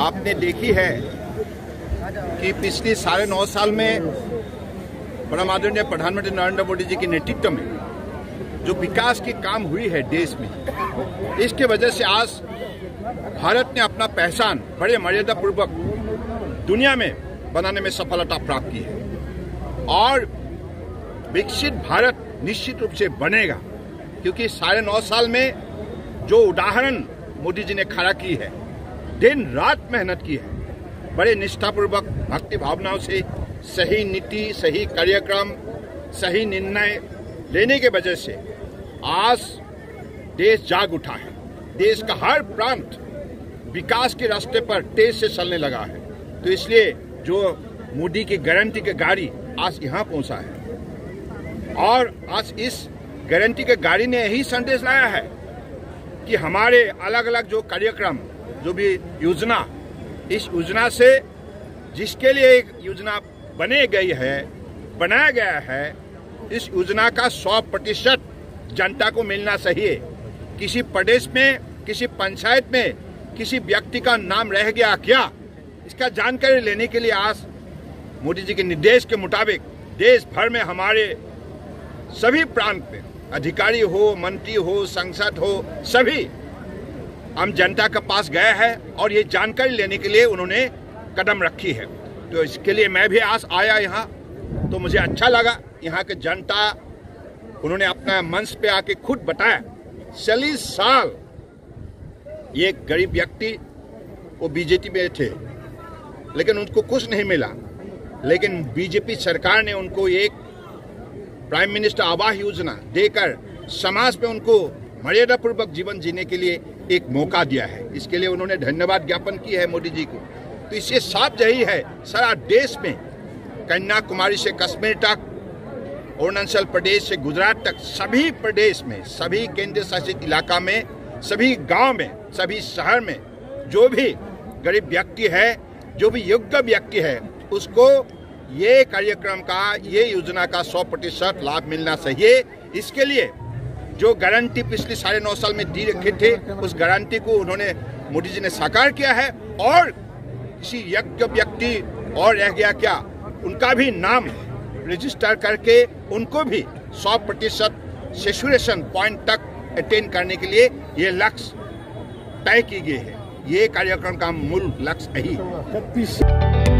आपने देखी है कि पिछले साढ़े नौ साल में परम आदरणीय प्रधानमंत्री नरेंद्र मोदी जी के नेतृत्व में जो विकास की काम हुई है देश में, इसके वजह से आज भारत ने अपना पहचान बड़े मर्यादा पूर्वक दुनिया में बनाने में सफलता प्राप्त की है। और विकसित भारत निश्चित रूप से बनेगा, क्योंकि साढ़े नौ साल में जो उदाहरण मोदी जी ने खड़ा की है दिन रात मेहनत की है। बड़े निष्ठापूर्वक, भक्ति भावनाओं से सही नीति, सही कार्यक्रम, सही निर्णय लेने के वजह से आज देश जाग उठा है। देश का हर प्रांत विकास के रास्ते पर तेज से चलने लगा है। तो इसलिए जो मोदी की गारंटी की गाड़ी आज यहाँ पहुँचा है। और आज इस गारंटी के गाड़ी ने यही संदेश लाया है कि हमारे अलग अलग जो कार्यक्रम जो भी योजना, इस योजना से जिसके लिए एक योजना बने गई है, बनाया गया है, इस योजना का 100 प्रतिशत जनता को मिलना चाहिए। किसी प्रदेश में, किसी पंचायत में, किसी व्यक्ति का नाम रह गया क्या? इसका जानकारी लेने के लिए आज मोदी जी के निर्देश के मुताबिक देश भर में हमारे सभी प्रांत में अधिकारी हो, मंत्री हो, सांसद हो, सभी हम जनता के पास गए हैं और ये जानकारी लेने के लिए उन्होंने कदम रखी है। तो इसके लिए मैं भी आज आया यहाँ तो मुझे अच्छा लगा। यहाँ के जनता, उन्होंने अपना मंच पे आके खुद बताया, चालीस साल ये गरीब व्यक्ति, वो बीजेपी में थे, लेकिन उनको कुछ नहीं मिला। लेकिन बीजेपी सरकार ने उनको एक प्राइम मिनिस्टर आवास योजना देकर समाज में उनको मर्यादापूर्वक जीवन जीने के लिए एक मौका दिया है। इसके लिए उन्होंने धन्यवाद ज्ञापन की है मोदी जी को। तो इससे साफ़ यही है, सारा देश में कन्याकुमारी से कश्मीर तक, अरुणाचल प्रदेश से गुजरात तक, सभी प्रदेश में, सभी केंद्र शासित इलाका में, सभी गाँव में, सभी शहर में जो भी गरीब व्यक्ति है, जो भी योग्य व्यक्ति है, उसको ये कार्यक्रम का, ये योजना का 100 प्रतिशत लाभ मिलना चाहिए। इसके लिए जो गारंटी पिछले साढ़े नौ साल में दी रखे थे, उस गारंटी को उन्होंने मोदी जी ने साकार किया है और किसी यज्ञ व्यक्ति और रह गया क्या? उनका भी नाम रजिस्टर करके उनको भी 100 प्रतिशत सेचुरेशन पॉइंट तक अटेन करने के लिए ये लक्ष्य तय की गई है। ये कार्यक्रम का मूल लक्ष्य यही है।